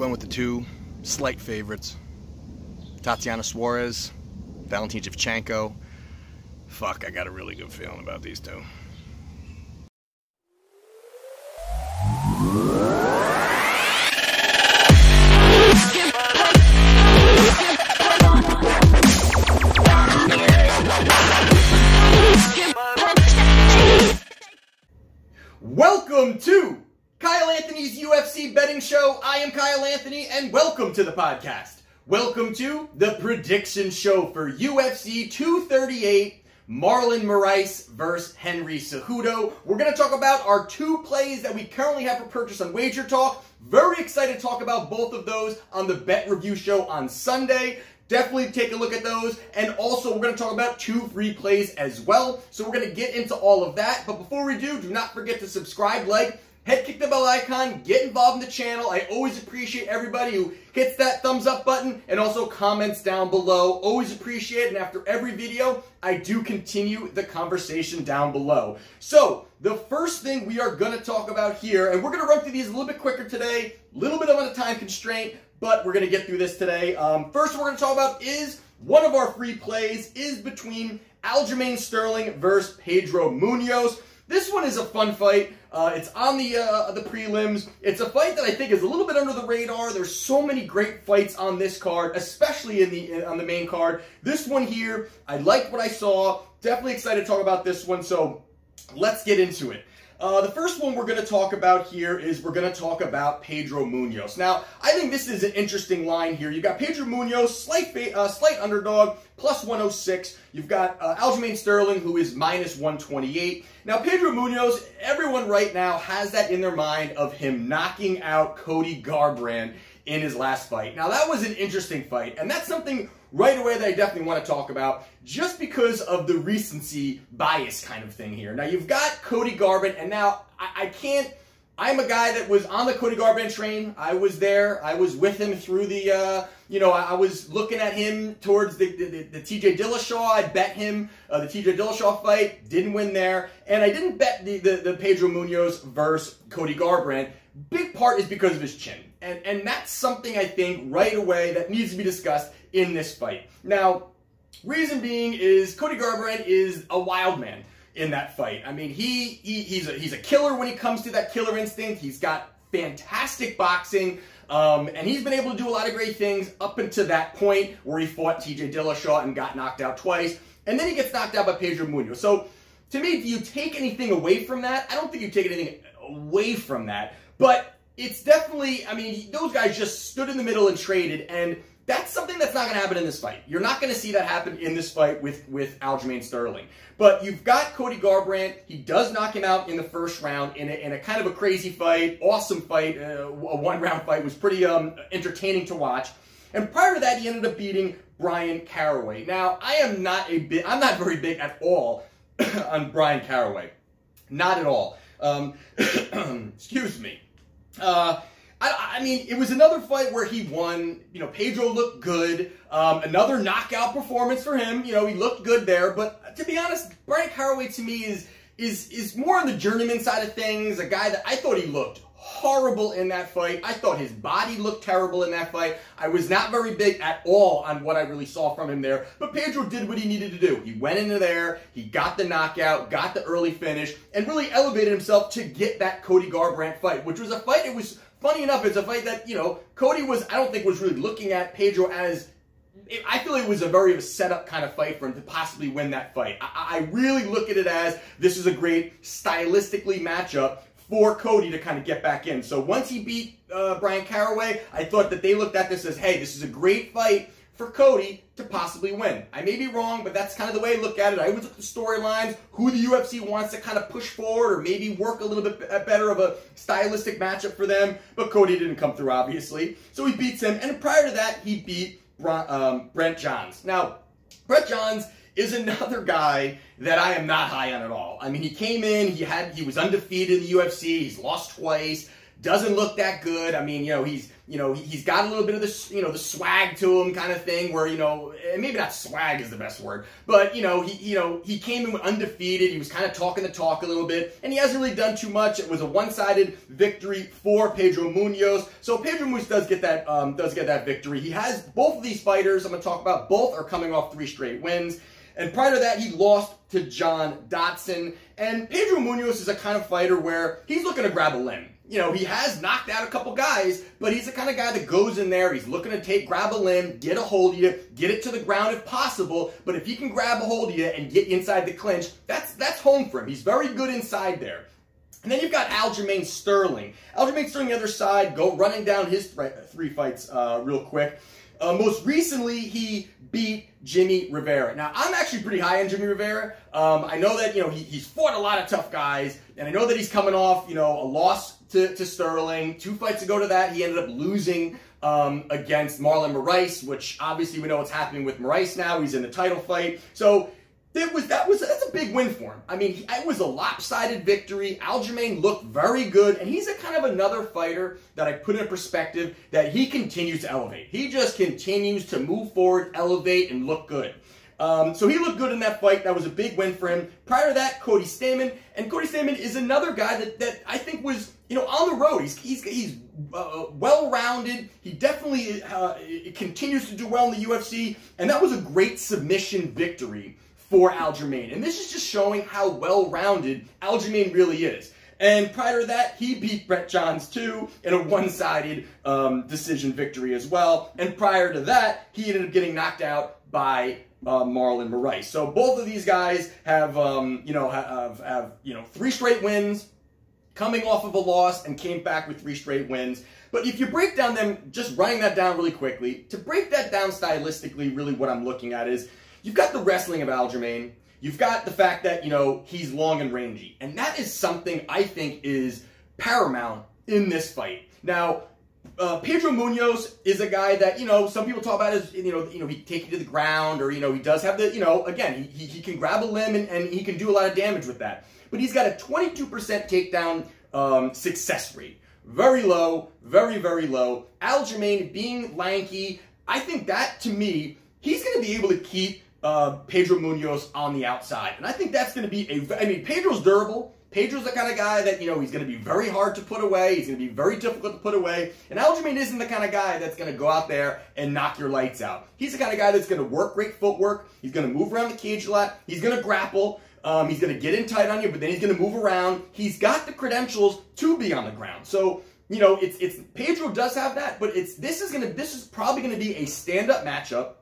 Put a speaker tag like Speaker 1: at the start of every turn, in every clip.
Speaker 1: went with the two slight favorites Tatiana Suarez, Valentina Shevchenko. Fuck, I got a really good feeling about these two. Welcome to Kyle Anthony's UFC betting show. I am Kyle Anthony, and welcome to the podcast. Welcome to the prediction show for UFC 238. Marlon Moraes versus Henry Cejudo. We're going to talk about our two plays that we currently have for purchase on Wager Talk. Very excited to talk about both of those on the Bet Review Show on Sunday. Definitely take a look at those. And also, we're going to talk about two free plays as well. So we're going to get into all of that. But before we do, do not forget to subscribe, like, head kick the bell icon, get involved in the channel. I always appreciate everybody who hits that thumbs up button and also comments down below. Always appreciate it. And after every video, I do continue the conversation down below. So the first thing we are going to talk about here, and we're going to run through these a little bit quicker today, a little bit of a time constraint, but we're going to get through this today. Um, first, we're going to talk about is one of our free plays is between Aljamain Sterling versus Pedro Munhoz. This one is a fun fight. Uh, it's on the uh, the prelims. It's a fight that I think is a little bit under the radar. There's so many great fights on this card, especially in the on the main card. This one here, I liked what I saw. Definitely excited to talk about this one. So let's get into it. Uh, the first one we're going to talk about here is we're going to talk about Pedro Munhoz. Now, I think this is an interesting line here. You've got Pedro Munhoz, slight uh, slight underdog, plus 106. You've got uh, Aljamain Sterling, who is minus 128. Now, Pedro Munhoz, everyone right now has that in their mind of him knocking out Cody Garbrandt in his last fight. Now, that was an interesting fight, and that's something right away that I definitely want to talk about just because of the recency bias kind of thing here. Now, you've got Cody Garbrandt, and now I, I can't. I'm a guy that was on the Cody Garbrandt train. I was there. I was with him through the, uh, you know, I, I, was looking at him towards the, the, the, TJ Dillashaw. I bet him uh, the TJ Dillashaw fight. Didn't win there. And I didn't bet the, the, the Pedro Munhoz versus Cody Garbrandt. Big part is because of his chin. And, and that's something I think right away that needs to be discussed in this fight. Now, reason being is Cody Garbrandt is a wild man in that fight. I mean, he, he he's a he's a killer when he comes to that killer instinct. He's got fantastic boxing. Um, and he's been able to do a lot of great things up until that point where he fought TJ Dillashaw and got knocked out twice. And then he gets knocked out by Pedro Munhoz. So, to me, do you take anything away from that? I don't think you take anything away from that. But it's definitely, I mean, those guys just stood in the middle and traded. And that's something that's not going to happen in this fight. You're not going to see that happen in this fight with, with Aljamain Sterling. But you've got Cody Garbrandt. He does knock him out in the first round in a, in a kind of a crazy fight, awesome fight. Uh, a one-round fight was pretty um, entertaining to watch. And prior to that, he ended up beating Bryan Caraway. Now, I am not a bit, I'm not very big at all on Bryan Caraway. Not at all. Um, excuse me. Uh, I, I, mean, it was another fight where he won. You know, Pedro looked good. Um, another knockout performance for him. You know, he looked good there. But to be honest, Bryan Caraway to me is is is more on the journeyman side of things. A guy that I thought he looked horrible in that fight. I thought his body looked terrible in that fight. I was not very big at all on what I really saw from him there. But Pedro did what he needed to do. He went into there, he got the knockout, got the early finish, and really elevated himself to get that Cody Garbrandt fight, which was a fight. It was funny enough, it's a fight that, you know, Cody was, I don't think was really looking at Pedro as, I feel it was a very set up kind of fight for him to possibly win that fight. I, I really look at it as this is a great stylistically matchup for Cody to kind of get back in. So once he beat uh, Bryan Caraway, I thought that they looked at this as, hey, this is a great fight for Cody to possibly win. I may be wrong, but that's kind of the way I look at it. I always look at the storylines, who the UFC wants to kind of push forward or maybe work a little bit better of a stylistic matchup for them. But Cody didn't come through, obviously. So he beats him. And prior to that, he beat um, Brett Johns. Now, Brett Johns is another guy that I am not high on at all. I mean, he came in, he had he was undefeated in the UFC, he's lost twice, doesn't look that good. I mean, you know, he's you know he's got a little bit of the you know the swag to him kind of thing where you know maybe not swag is the best word, but you know he you know he came in undefeated. He was kind of talking the talk a little bit, and he hasn't really done too much. It was a one-sided victory for Pedro Munhoz. So Pedro Munhoz does get that um, does get that victory. He has both of these fighters. I'm going to talk about both are coming off three straight wins. And prior to that, he lost to John Dodson. And Pedro Munhoz is a kind of fighter where he's looking to grab a limb you know, he has knocked out a couple guys, but he's the kind of guy that goes in there, he's looking to take, grab a limb, get a hold of you, get it to the ground if possible, but if he can grab a hold of you and get inside the clinch, that's, that's home for him. He's very good inside there. And then you've got Aljamain Sterling. Aljamain Sterling the other side, go running down his th three fights uh, real quick. Uh, most recently, he beat Jimmy Rivera. Now, I'm actually pretty high on Jimmy Rivera. Um, I know that, you know, he, he's fought a lot of tough guys, and I know that he's coming off, you know, a loss to, to Sterling. Two fights ago to that, he ended up losing um, against Marlon Moraes, which obviously we know what's happening with Moraes now. He's in the title fight. So it was that was that's a big win for him. I mean, it was a lopsided victory. Aljamain looked very good, and he's a kind of another fighter that I put in perspective that he continues to elevate. He just continues to move forward, elevate, and look good. Um, so he looked good in that fight. That was a big win for him. Prior to that, Cody Stamann, and Cody Stamann is another guy that, that I think was you know on the road. He's he's he's uh, well rounded. He definitely uh, continues to do well in the UFC, and that was a great submission victory for Aljamain. And this is just showing how well-rounded Aljamain really is. And prior to that, he beat Brett Johns too in a one-sided um, decision victory as well. And prior to that, he ended up getting knocked out by uh, Marlon Moraes. So both of these guys have, um, you know, have, have, you know, three straight wins, coming off of a loss and came back with three straight wins. But if you break down them, just writing that down really quickly, to break that down stylistically, really what I'm looking at is You've got the wrestling of Aljamain. You've got the fact that, you know, he's long and rangy. And that is something I think is paramount in this fight. Now, uh, Pedro Munhoz is a guy that, you know, some people talk about as, you know, you know, he take you to the ground or, you know, he does have the, you know, again, he, he can grab a limb and, and he can do a lot of damage with that. But he's got a 22% takedown um, success rate. Very low, very, very low. Aljamain being lanky, I think that to me, he's going to be able to keep uh, Pedro Munhoz on the outside. And I think that's going to be a, I mean, Pedro's durable. Pedro's the kind of guy that, you know, he's going to be very hard to put away. He's going to be very difficult to put away. And Aljamain isn't the kind of guy that's going to go out there and knock your lights out. He's the kind of guy that's going to work great footwork. He's going to move around the cage a lot. He's going to grapple. Um, he's going to get in tight on you, but then he's going to move around. He's got the credentials to be on the ground. So, you know, it's, it's, Pedro does have that, but it's, this is going to, this is probably going to be a stand-up matchup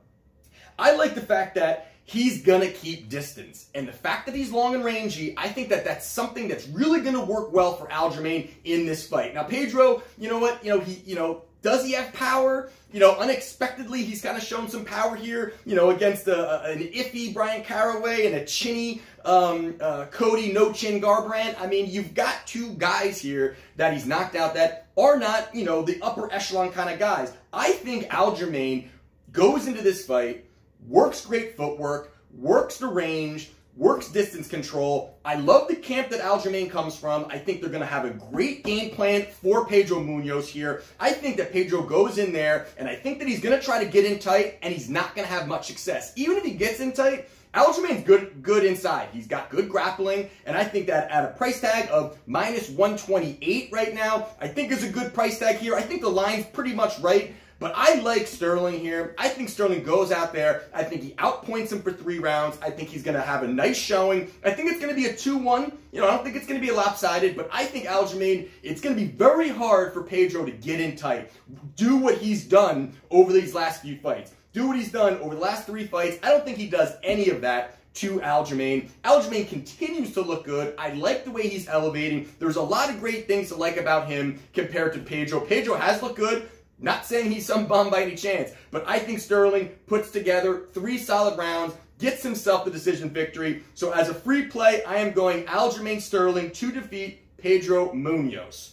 Speaker 1: I like the fact that he's going to keep distance. And the fact that he's long and rangy, I think that that's something that's really going to work well for Aljamain in this fight. Now, Pedro, you know what? You know, he, you know, does he have power? You know, unexpectedly, he's kind of shown some power here, you know, against a, an iffy Bryan Caraway and a chinny um, uh, Cody No Chin Garbrandt. I mean, you've got two guys here that he's knocked out that are not, you know, the upper echelon kind of guys. I think Aljamain goes into this fight works great footwork, works the range, works distance control. I love the camp that Aljamain comes from. I think they're going to have a great game plan for Pedro Munhoz here. I think that Pedro goes in there, and I think that he's going to try to get in tight, and he's not going to have much success. Even if he gets in tight, Aljamain's good, good inside. He's got good grappling, and I think that at a price tag of minus 128 right now, I think is a good price tag here. I think the line's pretty much right. But I like Sterling here. I think Sterling goes out there. I think he outpoints him for three rounds. I think he's going to have a nice showing. I think it's going to be a 2-1. You know, I don't think it's going to be lopsided, but I think Aljamain, it's going to be very hard for Pedro to get in tight. Do what he's done over these last few fights. Do what he's done over the last three fights. I don't think he does any of that to Aljamain. Aljamain continues to look good. I like the way he's elevating. There's a lot of great things to like about him compared to Pedro. Pedro has looked good. Not saying he's some bum by any chance, but I think Sterling puts together three solid rounds, gets himself the decision victory. So as a free play, I am going Aljamain Sterling to defeat Pedro Munhoz.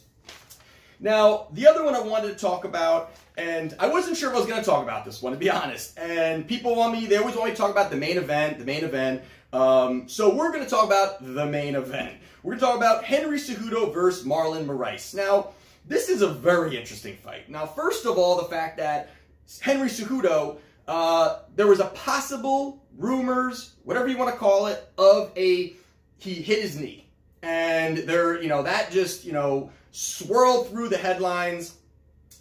Speaker 1: Now, the other one I wanted to talk about, and I wasn't sure if I was going to talk about this one, to be honest. And people want me, they always want me to talk about the main event, the main event. Um, so we're going to talk about the main event. We're going to talk about Henry Cejudo versus Marlon Moraes. Now, this is a very interesting fight. Now, first of all, the fact that Henry Cejudo, uh, there was a possible rumors, whatever you want to call it, of a he hit his knee, and there, you know, that just you know swirled through the headlines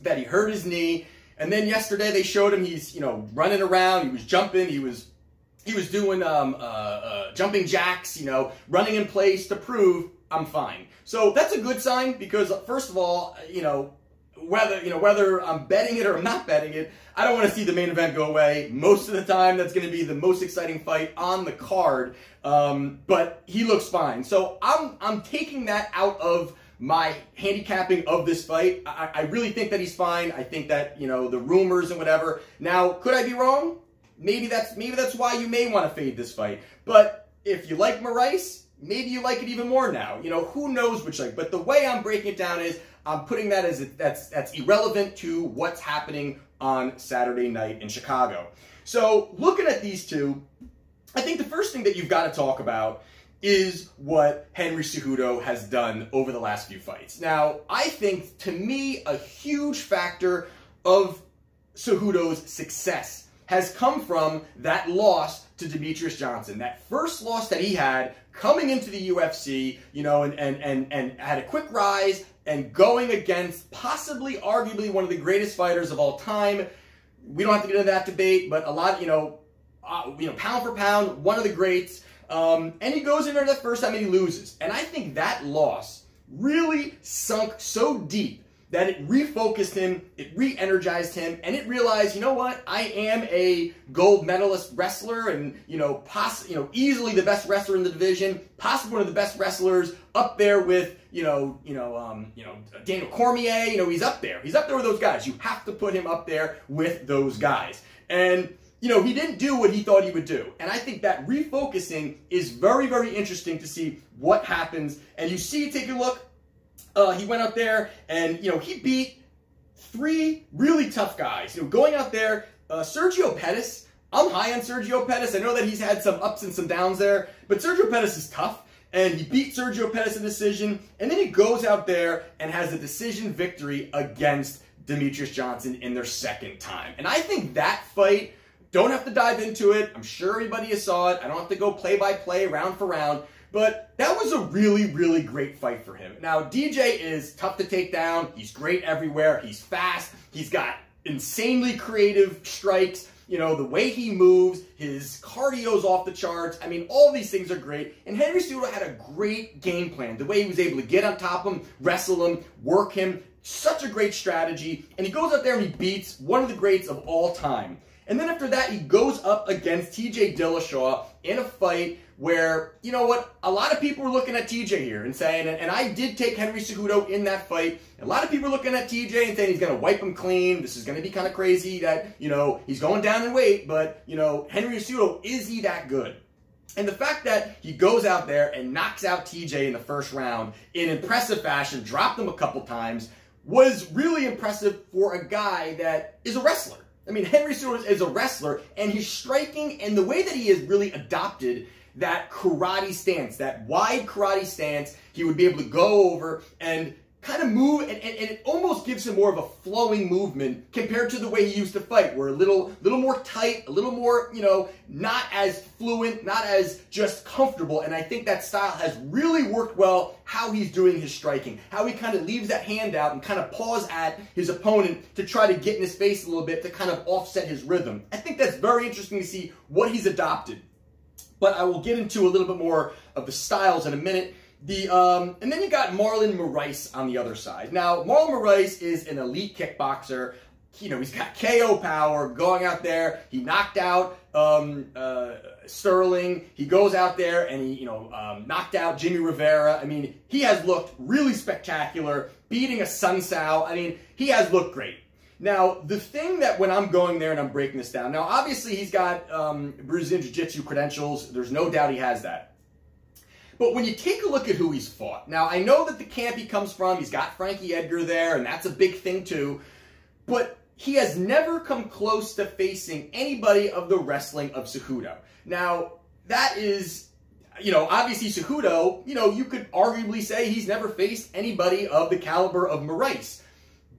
Speaker 1: that he hurt his knee. And then yesterday they showed him he's you know running around, he was jumping, he was he was doing um, uh, uh, jumping jacks, you know, running in place to prove I'm fine. So that's a good sign because first of all, you know, whether you know whether I'm betting it or I'm not betting it, I don't want to see the main event go away. Most of the time, that's going to be the most exciting fight on the card. Um, but he looks fine, so I'm I'm taking that out of my handicapping of this fight. I, I really think that he's fine. I think that you know the rumors and whatever. Now, could I be wrong? Maybe that's maybe that's why you may want to fade this fight. But if you like Moraes, maybe you like it even more now. You know, who knows which like. But the way I'm breaking it down is I'm putting that as that's that's irrelevant to what's happening on Saturday night in Chicago. So looking at these two, I think the first thing that you've got to talk about is what Henry Cejudo has done over the last few fights. Now, I think to me a huge factor of Cejudo's success has come from that loss to Demetrious Johnson. That first loss that he had coming into the UFC, you know, and, and, and, and had a quick rise and going against possibly, arguably, one of the greatest fighters of all time. We don't have to get into that debate, but a lot, you know, uh, you know, pound for pound, one of the greats. Um, and he goes in there the first time and he loses. And I think that loss really sunk so deep that it refocused him, it re-energized him, and it realized, you know what, I am a gold medalist wrestler, and you know, poss- you know, easily the best wrestler in the division, possibly one of the best wrestlers, up there with, you know, you know, um, you know, Daniel Cormier. You know, he's up there. He's up there with those guys. You have to put him up there with those guys, and you know, he didn't do what he thought he would do. And I think that refocusing is very, very interesting to see what happens. And you see, take a look, uh, he went out there and, you know, he beat three really tough guys. You know, going out there, uh, Sergio Pettis, I'm high on Sergio Pettis. I know that he's had some ups and some downs there, but Sergio Pettis is tough. And he beat Sergio Pettis in decision, and then he goes out there and has a decision victory against Demetrious Johnson in their second time. And I think that fight, don't have to dive into it. I'm sure everybody has saw it. I don't have to go play by play, round for round. But that was a really, really great fight for him. Now, DJ is tough to take down. He's great everywhere. He's fast. He's got insanely creative strikes. You know, the way he moves, his cardio's off the charts. I mean, all these things are great. And Henry Cejudo had a great game plan. The way he was able to get on top of him, wrestle him, work him. Such a great strategy. And he goes out there and he beats one of the greats of all time. And then after that, he goes up against TJ Dillashaw in a fight where, you know what, a lot of people were looking at TJ here and saying, and, I did take Henry Cejudo in that fight. A lot of people were looking at TJ and saying he's going to wipe him clean. This is going to be kind of crazy that, you know, he's going down in weight, but, you know, Henry Cejudo, is he that good? And the fact that he goes out there and knocks out TJ in the first round in impressive fashion, dropped him a couple times, was really impressive for a guy that is a wrestler. I mean, Henry Cejudo is a wrestler, and he's striking, and the way that he has really adopted that karate stance, that wide karate stance, he would be able to go over and kind of move, and, and, and, it almost gives him more of a flowing movement compared to the way he used to fight, where a little, little more tight, a little more, you know, not as fluent, not as just comfortable. And I think that style has really worked well how he's doing his striking, how he kind of leaves that hand out and kind of paws at his opponent to try to get in his face a little bit to kind of offset his rhythm. I think that's very interesting to see what he's adopted. But I will get into a little bit more of the styles in a minute. The um, and then you got Marlon Moraes on the other side. Now, Marlon Moraes is an elite kickboxer. You know, he's got KO power going out there. He knocked out um, uh, Sterling. He goes out there and he, you know, um, knocked out Jimmy Rivera. I mean, he has looked really spectacular, beating Assunção. I mean, he has looked great. Now, the thing that when I'm going there and I'm breaking this down, now obviously he's got um, Brazilian Jiu Jitsu credentials. There's no doubt he has that. But when you take a look at who he's fought, now I know that the camp he comes from, he's got Frankie Edgar there, and that's a big thing too. But he has never come close to facing anybody of the wrestling of Cejudo. Now, that is, you know, obviously Cejudo, you know, you could arguably say he's never faced anybody of the caliber of Moraes.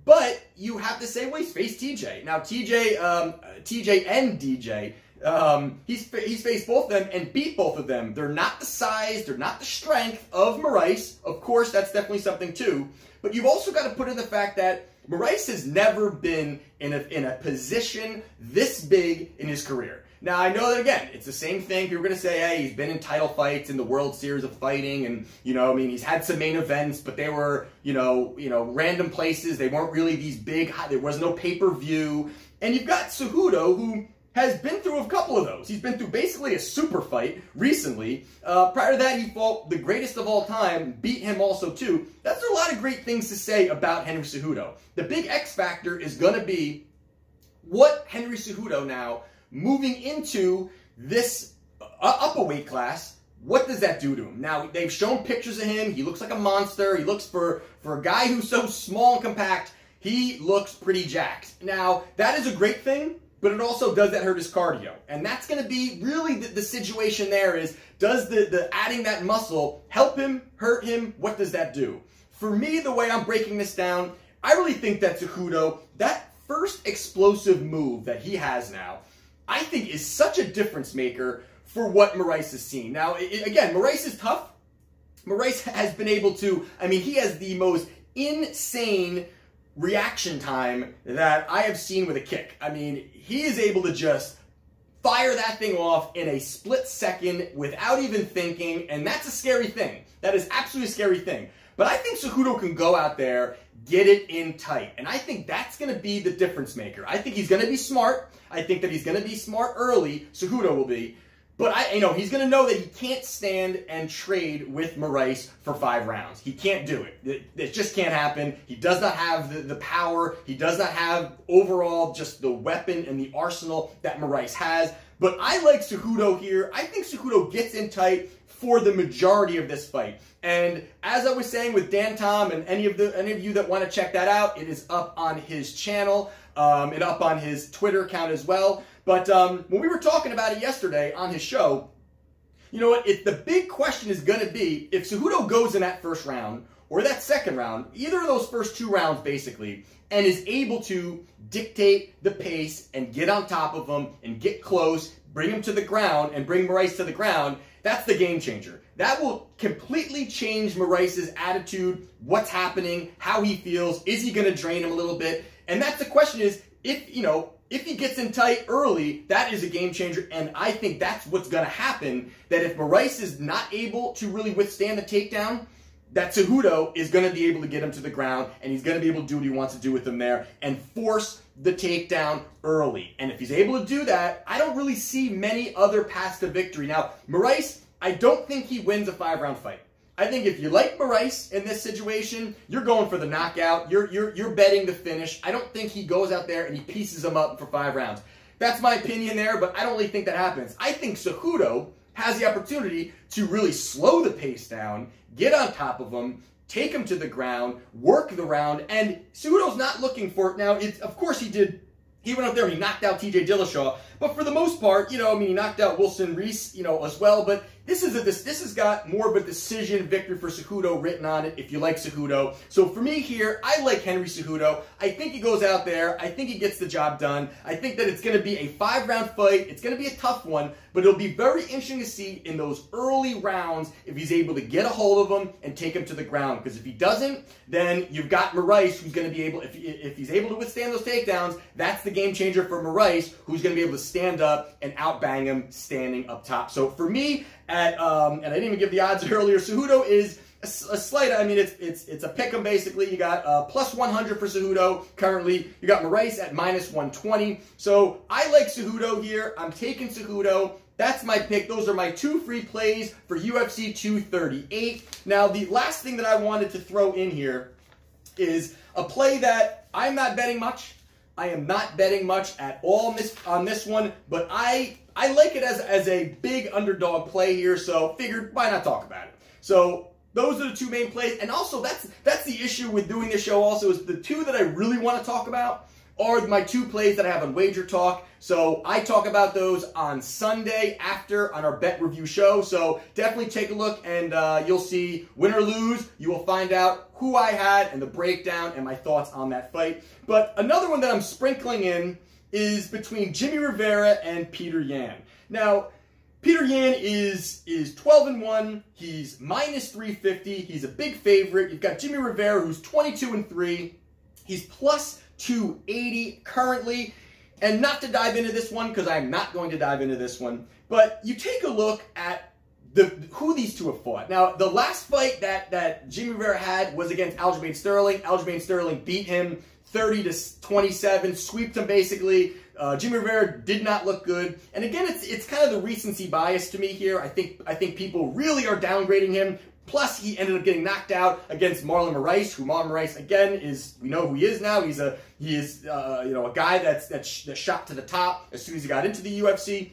Speaker 1: But you have to say, well, he's faced TJ. Now, TJ, um, TJ and DJ, um, he's, he's faced both of them and beat both of them. They're not the size, they're not the strength of Moraes. Of course, that's definitely something too. But you've also got to put in the fact that Moraes has never been in a, in a position this big in his career. Now, I know that again, it's the same thing. People are going to say, hey, he's been in title fights in the World Series of Fighting, and, you know, I mean, he's had some main events, but they were, you know, you know, random places. They weren't really these big, there was no pay per view. And you've got Cejudo, who has been through a couple of those. He's been through basically a super fight recently. Uh, prior to that, he fought the greatest of all time, beat him also too. That's a lot of great things to say about Henry Cejudo. The big X factor is going to be what Henry Cejudo now moving into this uh, upper weight class, what does that do to him? Now, they've shown pictures of him. He looks like a monster. He looks for, for a guy who's so small and compact, he looks pretty jacked. Now, that is a great thing, but it also does that hurt his cardio. And that's going to be really the, the, situation there is, does the, the adding that muscle help him, hurt him? What does that do? For me, the way I'm breaking this down, I really think that Cejudo, that first explosive move that he has now, I think is such a difference maker for what Moraes has seen. Now, it, again, Moraes is tough. Moraes has been able to, I mean, he has the most insane reaction time that I have seen with a kick. I mean, he is able to just fire that thing off in a split second without even thinking, and that's a scary thing. That is absolutely a scary thing. But I think Cejudo can go out there, get it in tight. And I think that's going to be the difference maker. I think he's going to be smart. I think that he's going to be smart early. Cejudo will be. But I, you know, he's going to know that he can't stand and trade with Moraes for five rounds. He can't do it. it. it. just can't happen. He does not have the, the power. He does not have overall just the weapon and the arsenal that Moraes has. But I like Cejudo here. I think Cejudo gets in tight for the majority of this fight. And as I was saying with Dan Tom and any of the any of you that want to check that out, it is up on his channel um, and up on his Twitter account as well. But um, when we were talking about it yesterday on his show, you know what? It, the big question is going to be if Cejudo goes in that first round or that second round, either of those first two rounds basically, and is able to dictate the pace and get on top of them and get close, bring him to the ground and bring Moraes to the ground, that's the game changer. That will completely change Moraes' attitude, what's happening, how he feels, is he going to drain him a little bit? And that's the question is, if, you know, if he gets in tight early, that is a game changer. And I think that's what's going to happen. That if Moraes is not able to really withstand the takedown, that Cejudo is going to be able to get him to the ground and he's going to be able to do what he wants to do with him there and force the takedown early. And if he's able to do that, I don't really see many other paths to victory. Now, Moraes, I don't think he wins a five round fight. I think if you like Moraes in this situation, you're going for the knockout. You're, you're, you're betting the finish. I don't think he goes out there and he pieces him up for five rounds. That's my opinion there, but I don't really think that happens. I think Cejudo has the opportunity to really slow the pace down, get on top of him, take him to the ground, work the round, and Cejudo's not looking for it. Now, it's, of course he did he went up there, and he knocked out TJ Dillashaw. But for the most part, you know, I mean, he knocked out Wilson Reis, you know, as well. But this is a this this has got more of a decision victory for Cejudo written on it. If you like Cejudo, so for me here, I like Henry Cejudo. I think he goes out there. I think he gets the job done. I think that it's going to be a five round fight. It's going to be a tough one, but it'll be very interesting to see in those early rounds if he's able to get a hold of him and take him to the ground. Because if he doesn't, then you've got Moraes who's going to be able if if he's able to withstand those takedowns, that's the game changer for Moraes who's going to be able to stand up and outbang him standing up top. So for me, at um, and I didn't even give the odds earlier. Cejudo is a, a slight. I mean, it's it's it's a pick 'em basically. You got uh, plus 100 for Cejudo currently. You got Moraes at minus 120. So I like Cejudo here. I'm taking Cejudo. That's my pick. Those are my two free plays for UFC 238. Now, the last thing that I wanted to throw in here is a play that I'm not betting much. I am not betting much at all on this, one, but I I like it as, as a big underdog play here, so figured why not talk about it. So those are the two main plays, and also that's that's the issue with doing this show. Also, is the two that I really want to talk about. Are my two plays that I have on Wager Talk. So I talk about those on Sunday after on our bet review show. So definitely take a look and uh, you'll see win or lose. You will find out who I had and the breakdown and my thoughts on that fight. But another one that I'm sprinkling in is between Jimmy Rivera and Peter Yan. Now, Peter Yan is is 12 and 1. He's minus 350. He's a big favorite. You've got Jimmy Rivera who's 22 and 3. He's plus 280 currently. And not to dive into this one because I'm not going to dive into this one, but you take a look at the who these two have fought. Now, the last fight that that Jimmy Rivera had was against Aljamain Sterling. Aljamain Sterling beat him 30 to 27, swept him basically. Uh, Jimmy Rivera did not look good, and again, it's it's kind of the recency bias to me here. I think I think people really are downgrading him. Plus, he ended up getting knocked out against Marlon Moraes, who Marlon Moraes again is we know who he is now. He's a he is uh, you know a guy that's that's that shot to the top as soon as he got into the UFC.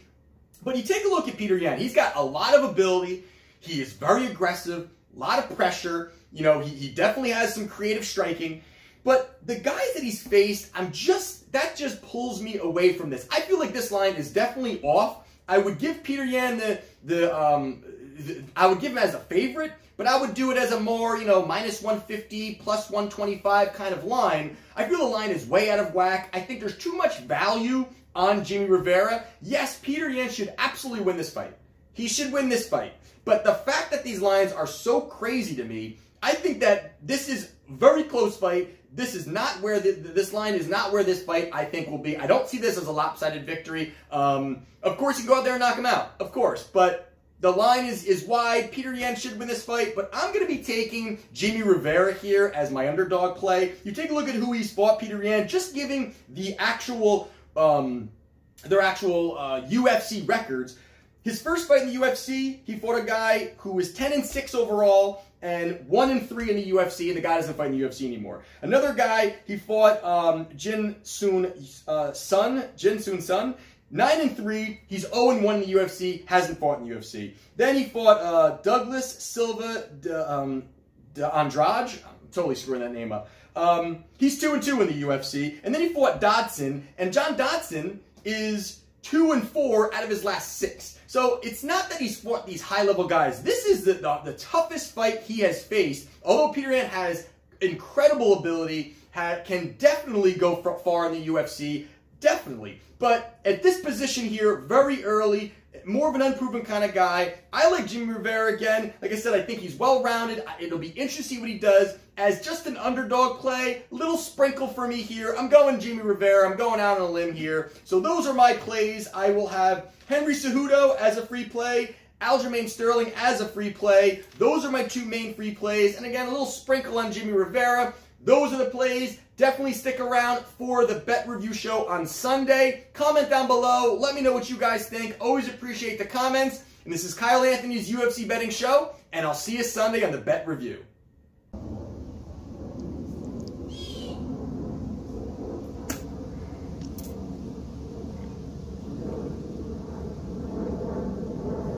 Speaker 1: But you take a look at Peter Yan. He's got a lot of ability. He is very aggressive, a lot of pressure. You know, he, he definitely has some creative striking. But the guys that he's faced, I'm just that just pulls me away from this. I feel like this line is definitely off. I would give Peter Yan the the um the, I would give him as a favorite, but I would do it as a more, you know, minus 150, plus 125 kind of line. I feel the line is way out of whack. I think there's too much value on Jimmy Rivera. Yes, Peter Yan should absolutely win this fight. He should win this fight. But the fact that these lines are so crazy to me, I think that this is very close fight. This is not where the, this line is not where this fight I think will be. I don't see this as a lopsided victory. Um, of course, you go out there and knock him out, of course, but the line is, is wide. Peter Yan should win this fight, but I'm going to be taking Jimmy Rivera here as my underdog play. You take a look at who he's fought, Peter Yan, just giving the actual, um, their actual uh, UFC records. His first fight in the UFC, he fought a guy who was 10 and 6 overall and 1 and 3 in the UFC, and the guy doesn't fight in the UFC anymore. Another guy, he fought um, Jin Soon uh, Sun, Jin Soon Sun. 9 and 3. He's 0 and 1 in the UFC. Hasn't fought in the UFC. Then he fought uh, Douglas Silva de, um, de Andrade. I'm totally screwing that name up. Um, he's 2 and 2 in the UFC. And then he fought Dodson. And John Dodson is 2 and 4 out of his last six. So it's not that he's fought these high level guys. This is the, the, the toughest fight he has faced. Although Peter Yan has incredible ability, can definitely go far in the UFC. Definitely. But at this position here, very early, more of an unproven kind of guy. I like Jimmy Rivera again. Like I said, I think he's well-rounded. It'll be interesting to see what he does. As just an underdog play, little sprinkle for me here. I'm going Jimmy Rivera. I'm going out on a limb here. So those are my plays. I will have Henry Cejudo as a free play. Aljamain Sterling as a free play. Those are my two main free plays. And again, a little sprinkle on Jimmy Rivera. Those are the plays. Definitely stick around for the bet review show on Sunday. Comment down below. Let me know what you guys think. Always appreciate the comments. And this is Kyle Anthony's UFC betting show, and I'll see you Sunday on the bet review.